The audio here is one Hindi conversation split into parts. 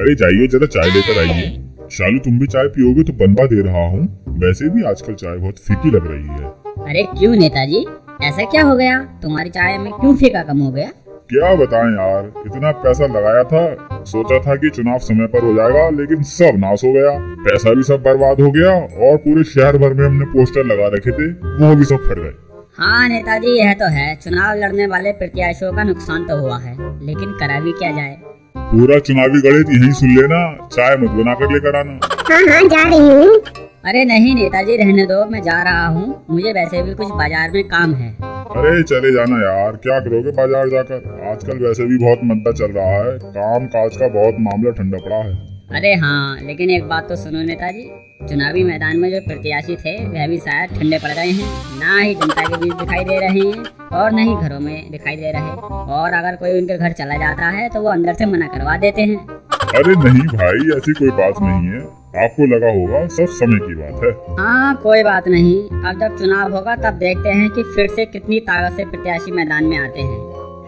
अरे जाइए जरा चाय लेकर आइए। शालू तुम भी चाय पियोगे तो बनवा दे रहा हूँ। वैसे भी आजकल चाय बहुत फीकी लग रही है। अरे क्यों नेताजी? ऐसा क्या हो गया? तुम्हारी चाय में क्यों फीका कम हो गया? क्या बताएँ यार इतना पैसा लगाया था सोचा था कि चुनाव समय पर हो जाएगा लेकिन सब नाश हो गया। पैसा भी सब बर्बाद हो गया और पूरे शहर भर में हमने पोस्टर लगा रखे थे वो भी सब फट गए। हाँ नेताजी यह तो है। चुनाव लड़ने वाले प्रत्याशियों का नुकसान तो हुआ है लेकिन करा भी क्या जाए? पूरा चुनावी गणित यही सुन लेना चाय मत बना कर लेकर आना। हाँ हाँ जा रही हूँ। अरे नहीं नेताजी रहने दो मैं जा रहा हूँ। मुझे वैसे भी कुछ बाज़ार में काम है। अरे चले जाना यार क्या करोगे बाज़ार जाकर? आजकल वैसे भी बहुत मंदा चल रहा है काम काज का बहुत मामला ठंडा पड़ा है। अरे हाँ लेकिन एक बात तो सुनो नेताजी चुनावी मैदान में जो प्रत्याशी थे वह भी शायद ठंडे पड़ गए हैं। ना ही जनता के बीच दिखाई दे रहे हैं। और न ही घरों में दिखाई दे रहे। और अगर कोई उनके घर चला जाता है तो वो अंदर से मना करवा देते हैं। अरे नहीं भाई ऐसी कोई बात नहीं है। आपको लगा होगा सब समय की बात है। हाँ कोई बात नहीं। अब जब चुनाव होगा तब देखते हैं कि फिर से कितनी ताकत से प्रत्याशी मैदान में आते हैं।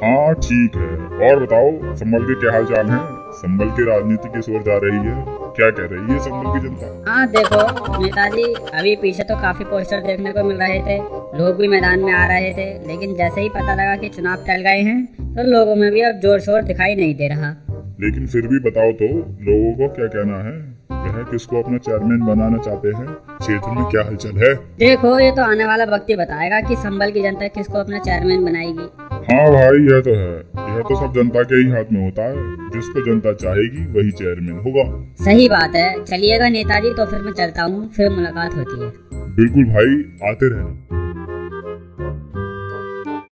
हाँ ठीक है। और बताओ संभल के क्या हाल चाल है? संभल की राजनीति किस ओर जा रही है? क्या कह रही है? संभल की जनता। हाँ देखो नेताजी अभी पीछे तो काफ़ी पोस्टर देखने को मिल रहे थे। लोग भी मैदान में आ रहे थे लेकिन जैसे ही पता लगा कि चुनाव टल गए हैं तो लोगों में भी अब ज़ोर शोर दिखाई नहीं दे रहा। लेकिन फिर भी बताओ तो लोगों को क्या कहना है? वह किसको अपना चेयरमैन बनाना चाहते हैं? क्षेत्र में क्या हलचल है? देखो ये तो आने वाला वक्त ही बताएगा कि संभल की जनता किसको अपना चेयरमैन बनाएगी। हाँ भाई यह तो है। यह तो सब जनता के ही हाथ में होता है। जिसको जनता चाहेगी वही चेयरमैन होगा। सही बात है। चलिएगा नेताजी तो फिर मैं चलता हूँ फिर मुलाकात होती है। बिल्कुल भाई आते रहना।